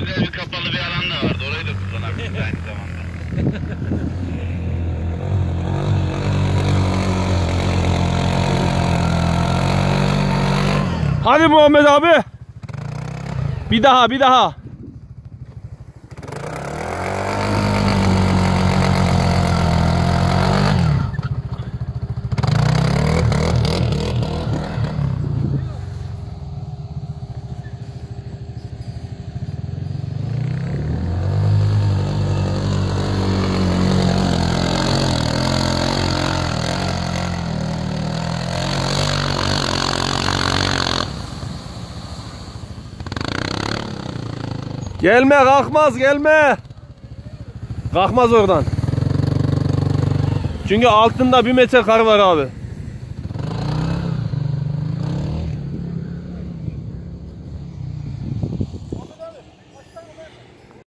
güzel bir kapalı bir alan da vardı. Orayı da kullanabiliriz aynı zamanda. Hadi Muhammed abi. Bir daha bir daha. Gelme kalkmaz gelme. Kalkmaz oradan. Çünkü altında bir metre kar var abi.